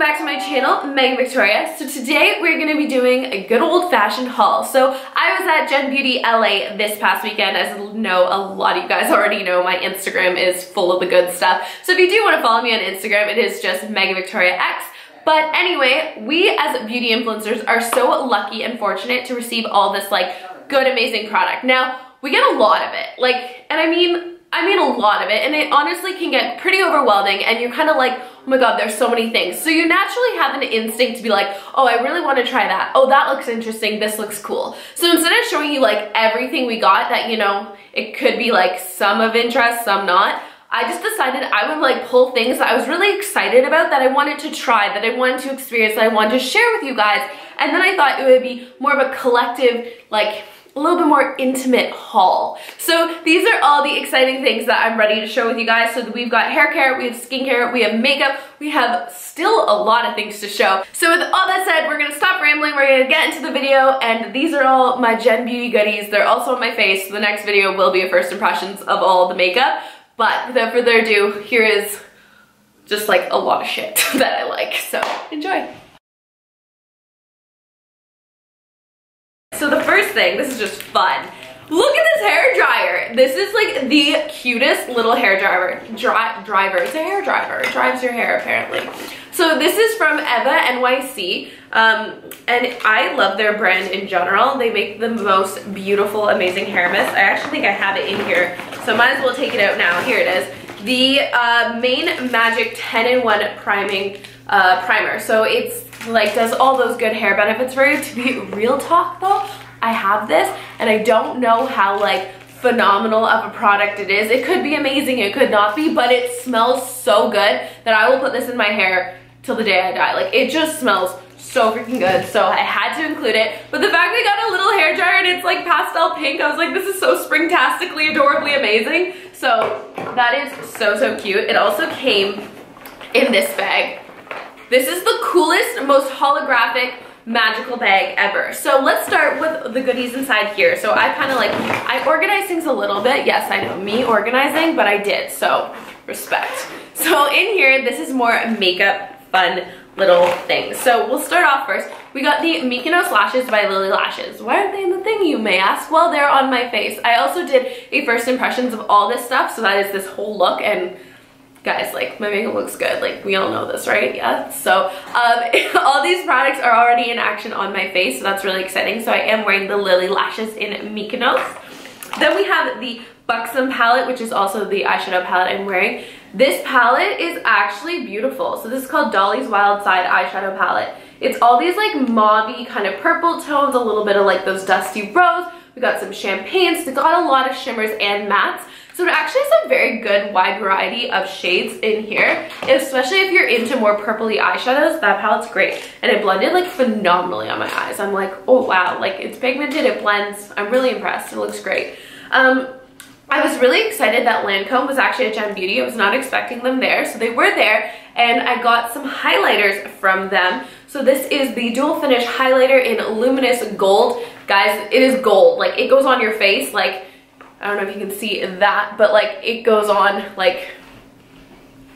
back to my channel, Meghan Victoria. So today we're gonna be doing a good old fashioned haul. So I was at Gen Beauty LA this past weekend. As you know, a lot of you guys already know my Instagram is full of the good stuff. So if you do wanna follow me on Instagram, it is just Meghan Victoria X. But anyway, we as beauty influencers are so lucky and fortunate to receive all this like good, amazing product. Now, we get a lot of it. Like, and I mean, I mean a lot of it and it honestly can get pretty overwhelming and you're kind of like, oh my god, there's so many things. So you naturally have an instinct to be like, oh, I really want to try that. Oh, that looks interesting. This looks cool. So instead of showing you like everything we got that, you know, it could be like some of interest, some not, I just decided I would like pull things that I was really excited about that I wanted to try, that I wanted to experience, that I wanted to share with you guys. And then I thought it would be more of a collective, like, a little bit more intimate haul. So these are all the exciting things that I'm ready to show with you guys. So we've got hair care, we have skincare, we have makeup, we have still a lot of things to show. So with all that said, we're gonna stop rambling, we're gonna get into the video, and these are all my Gen Beauty goodies. They're also on my face, so the next video will be a first impressions of all the makeup. But without further ado, here is just like a lot of shit that I like, so enjoy. So the first thing, this is just fun. Look at this hair dryer. This is like the cutest little hair dryer. Dry, driver, it's a hair dryer. It drives your hair apparently. So this is from Eva NYC. Um, and I love their brand in general. They make the most beautiful, amazing hair mist. I actually think I have it in here, so might as well take it out now. Here it is. The uh, Mane Magic 10-in-1 Priming uh, Primer. So it's like does all those good hair benefits for you. To be real talk though, I have this and I don't know how like phenomenal of a product it is. It could be amazing, it could not be, but it smells so good that I will put this in my hair till the day I die. Like it just smells so freaking good so I had to include it but the fact we got a little hair dryer and it's like pastel pink I was like this is so springtastically adorably amazing so that is so so cute it also came in this bag this is the coolest most holographic magical bag ever. So let's start with the goodies inside here. So I kind of like, I organize things a little bit. Yes, I know, me organizing, but I did, so respect. So in here, this is more makeup fun little things. So we'll start off first. We got the Mykonos Lashes by Lilly Lashes. Why aren't they in the thing, you may ask? Well, they're on my face. I also did a first impressions of all this stuff, so that is this whole look, and guys, like, my makeup looks good. Like, we all know this, right? Yeah. So, um, all these products are already in action on my face, so that's really exciting. So I am wearing the Lilly Lashes in Mykonos. Then we have the Buxom palette, which is also the eyeshadow palette I'm wearing. This palette is actually beautiful. So this is called Dolly's Wild Side eyeshadow palette. It's all these like mauvey kind of purple tones, a little bit of like those dusty rose. We got some champagnes. They got a lot of shimmers and mattes. So it actually has a very good wide variety of shades in here, especially if you're into more purpley eyeshadows, that palette's great. And it blended like phenomenally on my eyes. I'm like, oh wow, like it's pigmented, it blends. I'm really impressed, it looks great. Um, I was really excited that Lancome was actually at Gen Beauty. I was not expecting them there, so they were there, and I got some highlighters from them. So this is the Dual Finish Highlighter in Luminous Gold. Guys, it is gold. Like, it goes on your face. Like, I don't know if you can see that, but like, it goes on, like,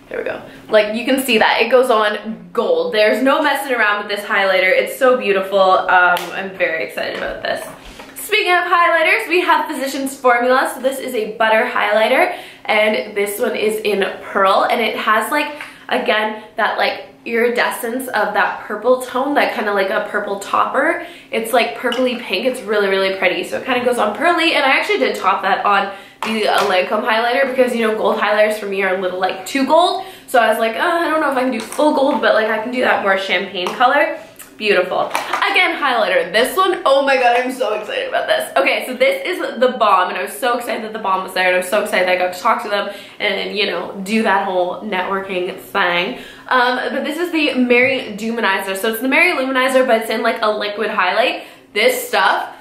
there we go. Like, you can see that. It goes on gold. There's no messing around with this highlighter. It's so beautiful. Um, I'm very excited about this. Speaking of highlighters, we have Physicians Formula. So this is a butter highlighter and this one is in Pearl and it has like, again, that like iridescence of that purple tone, that kind of like a purple topper. It's like purpley pink. It's really, really pretty. So it kind of goes on pearly and I actually did top that on the Lancome highlighter because, you know, gold highlighters for me are a little like too gold. So I was like, oh, I don't know if I can do full gold, but like I can do that more champagne color. Beautiful. Again, highlighter. This one, oh my god, I'm so excited about this. Okay, so this is the Balm, and I was so excited that the Balm was there, and I was so excited that I got to talk to them and, you know, do that whole networking thing. Um, but this is the Mary-Lou Manizer. So it's the Mary-Lou Manizer, but it's in like a liquid highlight. This stuff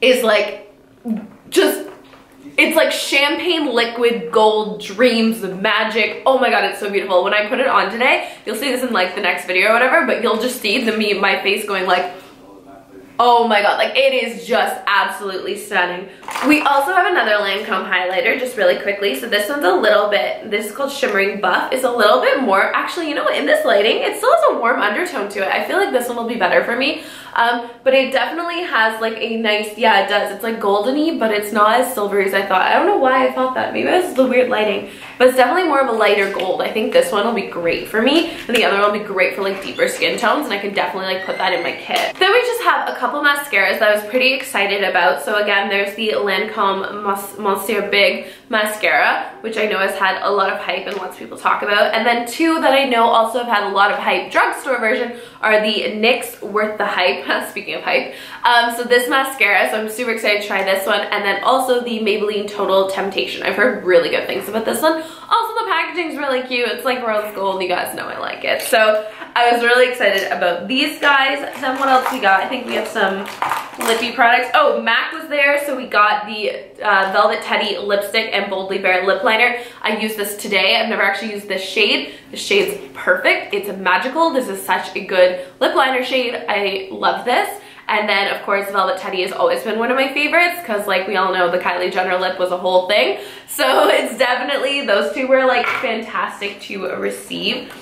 is like just it's like champagne liquid gold dreams magic. Oh my god, it's so beautiful. When I put it on today, you'll see this in like the next video or whatever, but you'll just see the me my face going like Oh my god, like it is just absolutely stunning. We also have another Lancome highlighter, just really quickly. So this one's a little bit, this is called Shimmering Buff. It's a little bit more, actually, you know what, in this lighting, it still has a warm undertone to it. I feel like this one will be better for me. Um, but it definitely has like a nice, yeah, it does. It's like goldeny, but it's not as silvery as I thought. I don't know why I thought that. Maybe this is the weird lighting. But it's definitely more of a lighter gold. I think this one will be great for me. And the other one will be great for like deeper skin tones. And I can definitely like put that in my kit. Then we just have a couple mascaras that I was pretty excited about. So again, there's the Lancome Monsieur Big mascara, which I know has had a lot of hype and lots of people talk about. And then two that I know also have had a lot of hype drugstore version are the NYX Worth the Hype, speaking of hype. Um, so this mascara, so I'm super excited to try this one. And then also the Maybelline Total Temptation. I've heard really good things about this one. Also the packaging's really cute. It's like rose gold, you guys know I like it. So I was really excited about these guys. Then what else we got? I think we have some lippy products. Oh, MAC was there, so we got the uh, Velvet Teddy lipstick and Boldly Bare lip liner. I used this today. I've never actually used this shade. The shade's perfect. It's magical. This is such a good lip liner shade. I love this. And then, of course, Velvet Teddy has always been one of my favorites because, like, we all know the Kylie Jenner lip was a whole thing. So it's definitely, those two were, like, fantastic to receive.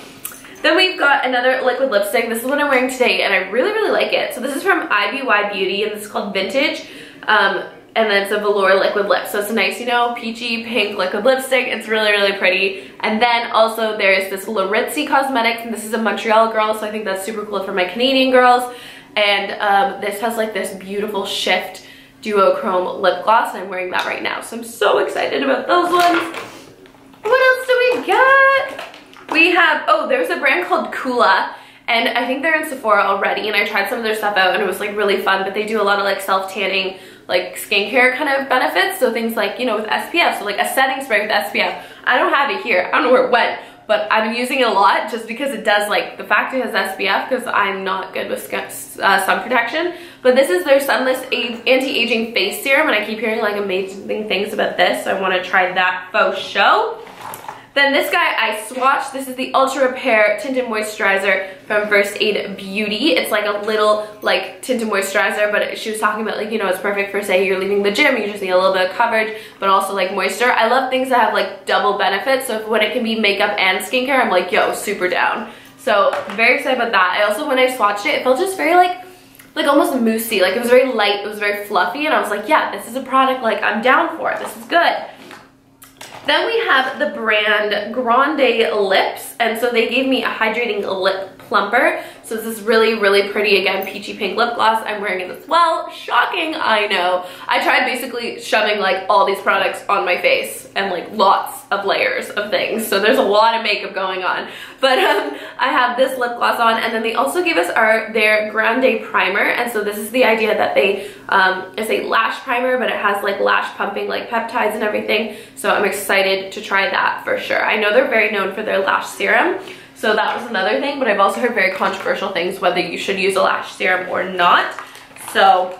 Then we've got another liquid lipstick. This is what I'm wearing today, and I really, really like it. So this is from IBY Beauty, and this is called Vintage. Um, and then it's a velour liquid lip. So it's a nice, you know, peachy pink liquid lipstick. It's really, really pretty. And then also there's this Laritzy Cosmetics, and this is a Montreal girl, so I think that's super cool for my Canadian girls. And um, this has like this beautiful shift duochrome lip gloss, and I'm wearing that right now. So I'm so excited about those ones. What else do we got? We have, oh, there's a brand called Coola, and I think they're in Sephora already, and I tried some of their stuff out, and it was like really fun, but they do a lot of like self-tanning like skincare kind of benefits. So things like, you know, with SPF, so like a setting spray with SPF. I don't have it here. I don't know where it went, but I've been using it a lot just because it does like, the fact it has SPF because I'm not good with uh, sun protection. But this is their Sunless Anti-Aging Face Serum and I keep hearing like amazing things about this. So I want to try that faux show. Then this guy I swatched. This is the Ultra Repair Tinted Moisturizer from First Aid Beauty. It's like a little like tinted moisturizer, but she was talking about like, you know, it's perfect for say you're leaving the gym, you just need a little bit of coverage, but also like moisture. I love things that have like double benefits. So when it can be makeup and skincare, I'm like, yo, super down. So very excited about that. I also, when I swatched it, it felt just very like, like almost moussey. Like it was very light, it was very fluffy, and I was like, yeah, this is a product like I'm down for. it. This is good. Then we have the brand Grande Lips, and so they gave me a hydrating lip plumper. So this is really, really pretty, again, peachy pink lip gloss. I'm wearing it as well. Shocking, I know. I tried basically shoving like all these products on my face and like lots of layers of things. So there's a lot of makeup going on. But um, I have this lip gloss on and then they also gave us our their Grande Primer. And so this is the idea that they, um, it's a lash primer, but it has like lash pumping like peptides and everything. So I'm excited to try that for sure. I know they're very known for their lash serum. So that was another thing, but I've also heard very controversial things whether you should use a lash serum or not. So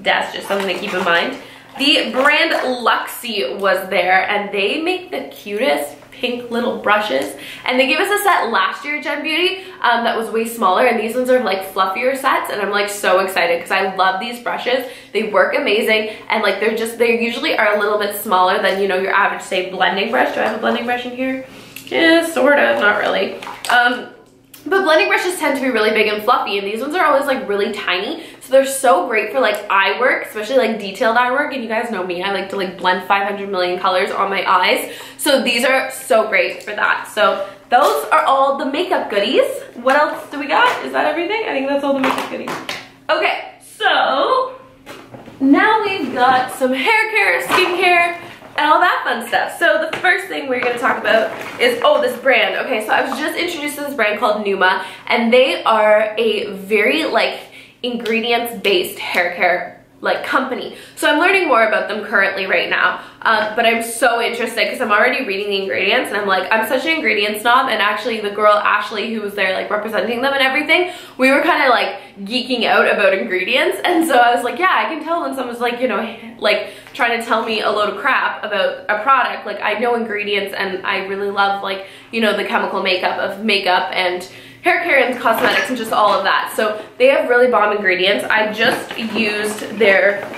that's just something to keep in mind. The brand Luxie was there and they make the cutest pink little brushes and they gave us a set last year Gen Beauty um, that was way smaller and these ones are like fluffier sets and I'm like so excited because I love these brushes they work amazing and like they're just they usually are a little bit smaller than you know your average say blending brush do I have a blending brush in here yeah, sort of, not really. Um, but blending brushes tend to be really big and fluffy and these ones are always like really tiny. So they're so great for like eye work, especially like detailed eye work. And you guys know me, I like to like blend 500 million colors on my eyes. So these are so great for that. So those are all the makeup goodies. What else do we got? Is that everything? I think that's all the makeup goodies. Okay, so now we've got some hair care, skincare, and all that fun stuff. So the first thing we're gonna talk about is, oh, this brand. Okay, so I was just introduced to this brand called Numa, and they are a very like ingredients-based hair care like company. So I'm learning more about them currently right now, um, but I'm so interested because I'm already reading the ingredients and I'm like, I'm such an ingredient snob and actually the girl Ashley who was there like representing them and everything, we were kind of like geeking out about ingredients and so I was like, yeah, I can tell when someone's like, you know, like trying to tell me a load of crap about a product, like I know ingredients and I really love like, you know, the chemical makeup of makeup and hair care and cosmetics and just all of that. So they have really bomb ingredients. I just used their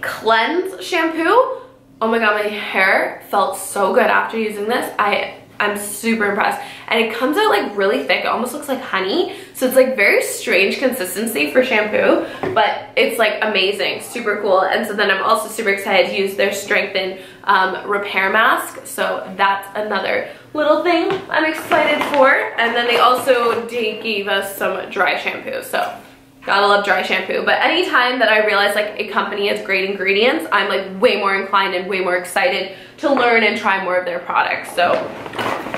cleanse shampoo. Oh my god, my hair felt so good after using this. I I'm super impressed. And it comes out like really thick. It almost looks like honey. So it's like very strange consistency for shampoo, but it's like amazing, super cool. And so then I'm also super excited to use their Strengthen um, Repair Mask. So that's another little thing I'm excited for. And then they also gave us some dry shampoo. So Gotta love dry shampoo. But anytime that I realize like a company has great ingredients, I'm like way more inclined and way more excited to learn and try more of their products. So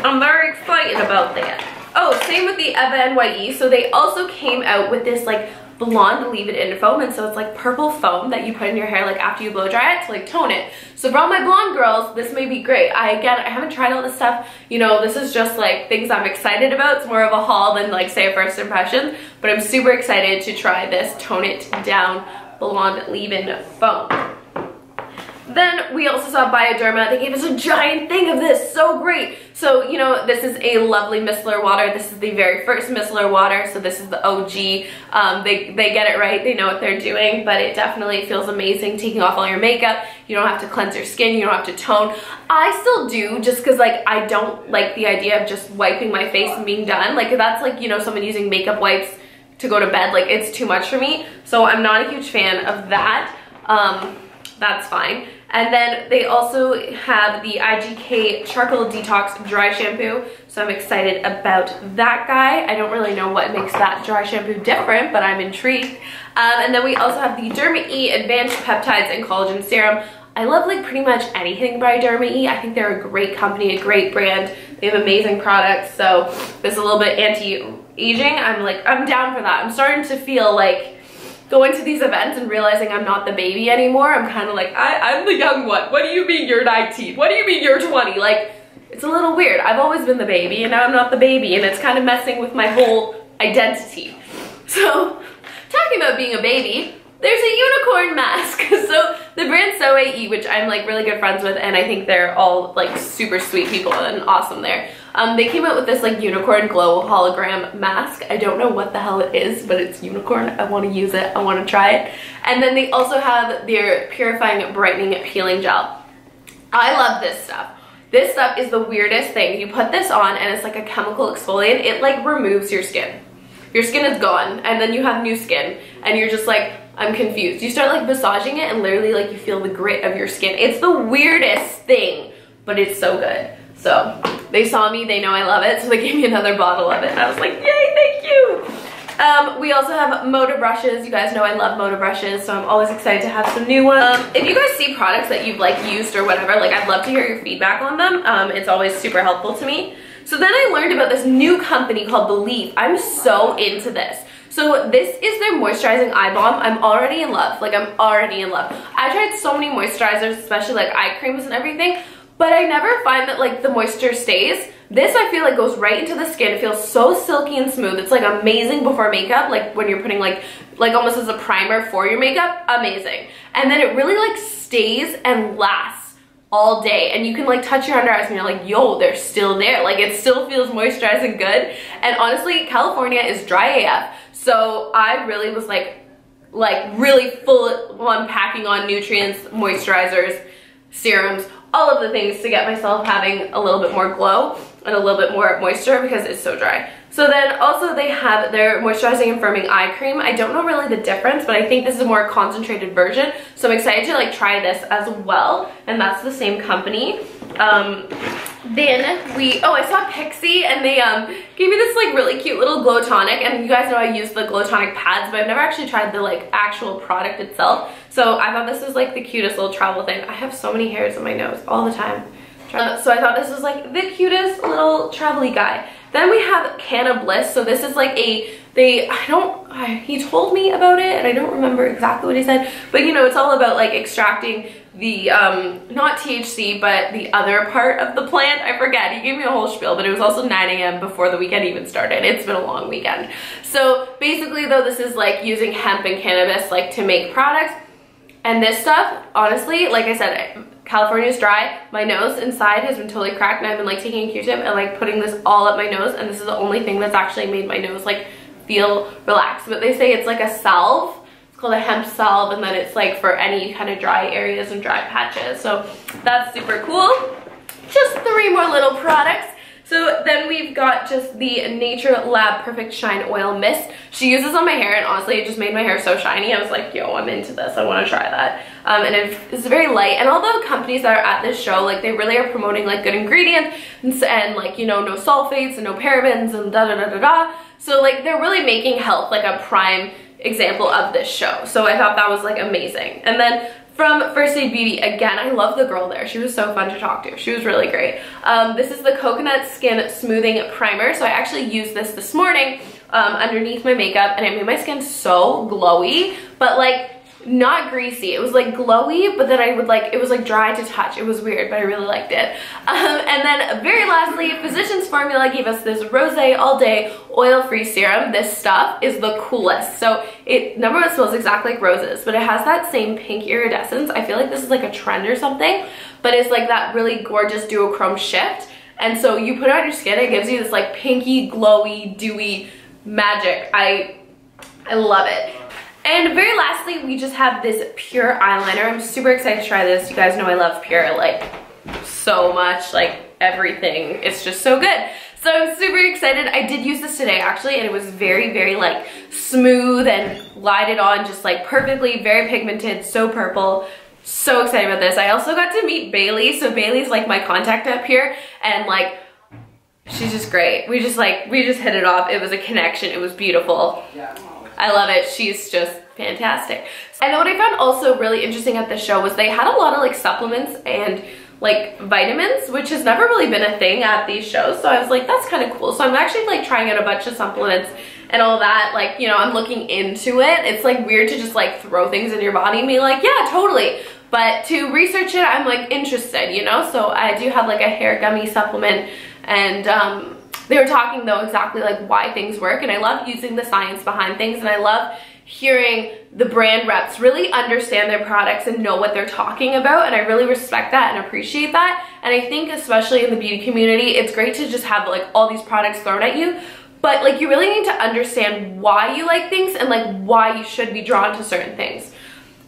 I'm very excited about that. Oh, same with the Eva NYC. So they also came out with this like blonde leave-it-in foam and so it's like purple foam that you put in your hair like after you blow dry it to like tone it. So for all my blonde girls this may be great. I again i haven't tried all this stuff. You know this is just like things i'm excited about. It's more of a haul than like say a first impression. But i'm super excited to try this tone it down blonde leave-in foam then we also saw Bioderma. They gave us a giant thing of this. So great. So, you know, this is a lovely micellar water. This is the very first micellar water. So this is the OG. Um, they, they get it right. They know what they're doing. But it definitely feels amazing taking off all your makeup. You don't have to cleanse your skin. You don't have to tone. I still do just because, like, I don't like the idea of just wiping my face and being done. Like, that's like, you know, someone using makeup wipes to go to bed. Like, it's too much for me. So I'm not a huge fan of that. Um, that's fine. And then they also have the IGK Charcoal Detox Dry Shampoo. So I'm excited about that guy. I don't really know what makes that dry shampoo different, but I'm intrigued. Um, and then we also have the Derma E Advanced Peptides and Collagen Serum. I love like pretty much anything by Derma E. I think they're a great company, a great brand. They have amazing products. So this is a little bit anti-aging. I'm like, I'm down for that. I'm starting to feel like going to these events and realizing I'm not the baby anymore, I'm kind of like, I, I'm the young one. What do you mean you're 19? What do you mean you're 20? Like, it's a little weird. I've always been the baby and now I'm not the baby and it's kind of messing with my whole identity. So, talking about being a baby, there's a unicorn mask. so the brand Soe which I'm like really good friends with and I think they're all like super sweet people and awesome there. Um, they came out with this like unicorn glow hologram mask. I don't know what the hell it is, but it's unicorn. I want to use it. I want to try it. And then they also have their purifying brightening peeling gel. I love this stuff. This stuff is the weirdest thing. You put this on and it's like a chemical exfoliant. It like removes your skin. Your skin is gone and then you have new skin and you're just like, I'm confused. You start like massaging it and literally like you feel the grit of your skin. It's the weirdest thing, but it's so good. So they saw me, they know I love it, so they gave me another bottle of it. And I was like, yay, thank you. Um, we also have Moda brushes. You guys know I love Moda brushes, so I'm always excited to have some new ones. Um, if you guys see products that you've like used or whatever, like I'd love to hear your feedback on them. Um, it's always super helpful to me. So then I learned about this new company called Belif. I'm so into this. So this is their moisturizing eye balm. I'm already in love. Like I'm already in love. I tried so many moisturizers, especially like eye creams and everything, but I never find that like the moisture stays. This I feel like goes right into the skin. It feels so silky and smooth. It's like amazing before makeup, like when you're putting like, like almost as a primer for your makeup, amazing. And then it really like stays and lasts all day and you can like touch your under eyes and you're like yo they're still there like it still feels moisturized and good and honestly California is dry AF so I really was like like really full on packing on nutrients moisturizers serums all of the things to get myself having a little bit more glow and a little bit more moisture because it's so dry. So then also they have their moisturizing and firming eye cream. I don't know really the difference, but I think this is a more concentrated version. So I'm excited to like try this as well. And that's the same company. Um, then we, oh, I saw Pixi and they um, gave me this like really cute little glow tonic. And you guys know I use the glow tonic pads, but I've never actually tried the like actual product itself. So I thought this was like the cutest little travel thing. I have so many hairs on my nose all the time. Uh, so I thought this was like the cutest little travel guy. Then we have Canna Bliss. So this is like a, they, I don't, I, he told me about it and I don't remember exactly what he said, but you know, it's all about like extracting the, um, not THC, but the other part of the plant. I forget, he gave me a whole spiel, but it was also 9 a.m. before the weekend even started. It's been a long weekend. So basically though, this is like using hemp and cannabis like to make products. And this stuff, honestly, like I said, California's dry. My nose inside has been totally cracked and I've been like taking a Q-tip and like putting this all up my nose and this is the only thing that's actually made my nose like feel relaxed. But they say it's like a salve. It's called a hemp salve and then it's like for any kind of dry areas and dry patches. So that's super cool. Just three more little products. So then we've got just the Nature Lab Perfect Shine Oil Mist. She uses on my hair and honestly it just made my hair so shiny. I was like, yo, I'm into this. I want to try that. Um, and it's very light. And all the companies that are at this show, like they really are promoting like good ingredients and, and like, you know, no sulfates and no parabens and da da da da da. So like they're really making health like a prime example of this show. So I thought that was like amazing. And then from First Aid Beauty, again, I love the girl there. She was so fun to talk to. She was really great. Um, this is the Coconut Skin Smoothing Primer. So I actually used this this morning um, underneath my makeup and it made my skin so glowy, but like not greasy. It was like glowy, but then I would like, it was like dry to touch. It was weird, but I really liked it. Um, and then very lastly, Physicians Formula gave us this Rose All Day Oil-Free Serum. This stuff is the coolest. So it, number one, smells exactly like roses, but it has that same pink iridescence. I feel like this is like a trend or something, but it's like that really gorgeous duochrome shift. And so you put it on your skin, it gives you this like pinky, glowy, dewy magic. I, I love it. And very lastly, we just have this Pure eyeliner. I'm super excited to try this. You guys know I love Pure like so much, like everything. It's just so good. So I'm super excited. I did use this today actually and it was very, very like smooth and lighted on just like perfectly, very pigmented, so purple. So excited about this. I also got to meet Bailey. So Bailey's like my contact up here and like she's just great. We just like, we just hit it off. It was a connection. It was beautiful. Yeah. I love it. She's just fantastic. And what I found also really interesting at the show was they had a lot of like supplements and like vitamins, which has never really been a thing at these shows. So I was like, that's kind of cool. So I'm actually like trying out a bunch of supplements and all that. Like, you know, I'm looking into it. It's like weird to just like throw things in your body and be like, yeah, totally. But to research it, I'm like interested, you know? So I do have like a hair gummy supplement and um, they were talking though exactly like why things work and I love using the science behind things and I love hearing the brand reps really understand their products and know what they're talking about and I really respect that and appreciate that and I think especially in the beauty community it's great to just have like all these products thrown at you but like you really need to understand why you like things and like why you should be drawn to certain things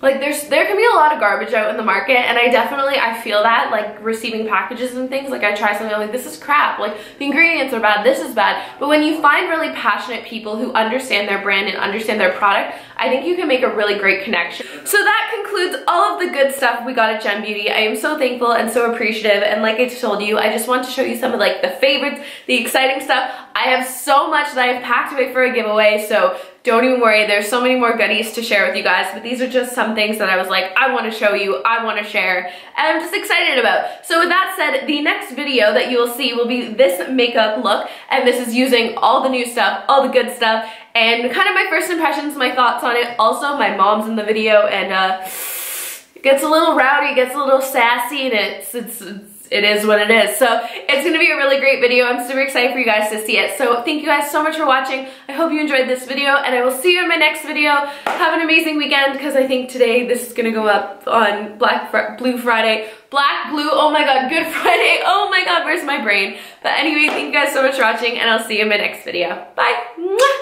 like there's there can be a lot of garbage out in the market and I definitely I feel that like receiving packages and things like I try something I'm like this is crap. Like the ingredients are bad this is bad. But when you find really passionate people who understand their brand and understand their product I think you can make a really great connection. So that concludes all of the good stuff we got at Gen Beauty. I am so thankful and so appreciative and like I told you I just want to show you some of like the favorites the exciting stuff. I have so much that I've packed away for a giveaway so don't even worry, there's so many more goodies to share with you guys, but these are just some things that I was like, I wanna show you, I wanna share, and I'm just excited about. So with that said, the next video that you will see will be this makeup look, and this is using all the new stuff, all the good stuff, and kind of my first impressions, my thoughts on it. Also, my mom's in the video, and uh, it gets a little rowdy, gets a little sassy, and it's, it's, it's it is what it is. So it's gonna be a really great video. I'm super excited for you guys to see it. So thank you guys so much for watching. I hope you enjoyed this video and I will see you in my next video. Have an amazing weekend because I think today this is gonna go up on Black Fr Blue Friday. Black, Blue, oh my god, Good Friday. Oh my god, where's my brain? But anyway, thank you guys so much for watching and I'll see you in my next video. Bye.